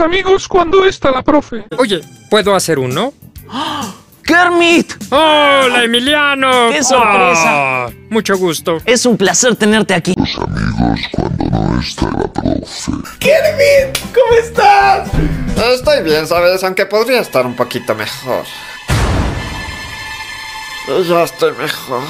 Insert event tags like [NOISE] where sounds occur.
amigos cuando está la profe. Oye, ¿puedo hacer uno? [GASPS] ¡Kermit! ¡Hola, Emiliano! ¡Qué sorpresa! ¡Oh! Mucho gusto. Es un placer tenerte aquí. Amigos, cuando no está la profe. ¡Kermit! ¿Cómo estás? Estoy bien, ¿sabes? Aunque podría estar un poquito mejor. Ya estoy mejor.